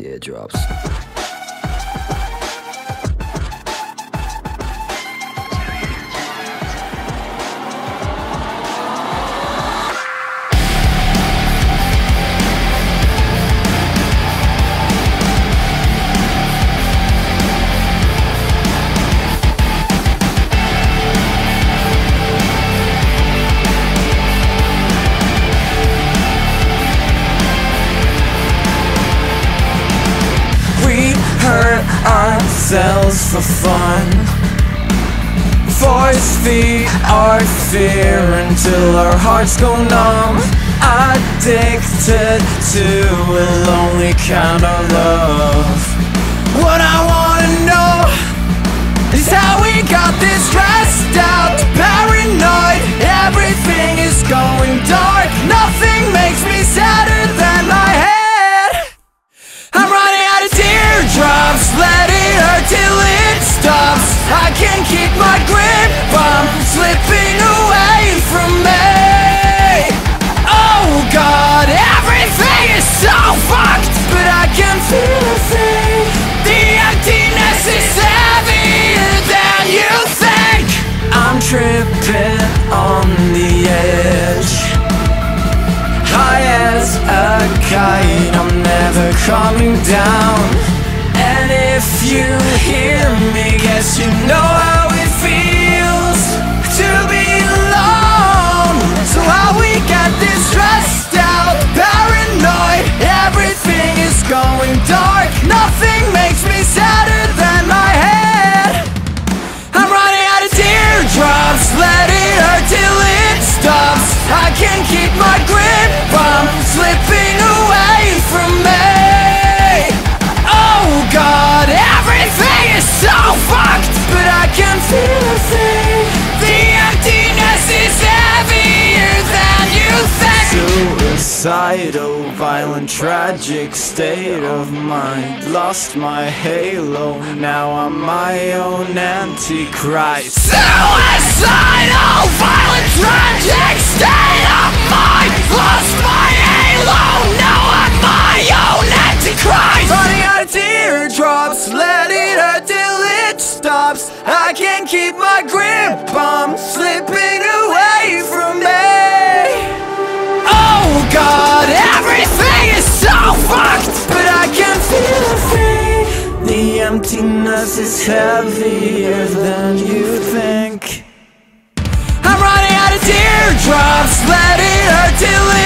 teardrops. For fun. Force feed our fear until our hearts go numb. Addicted to a lonely kind of love tripping on the edge. High as a kite, I'm never coming down. And if you Suicidal, violent, tragic state of mind. Lost my halo, now I'm my own antichrist. Suicidal, violent, tragic state of mind. Lost my halo, now I'm my own antichrist. Running out of teardrops, let it hurt till it stops. I can't keep my grip, emptiness is heavier than you think. I'm running out of teardrops, let it hurt till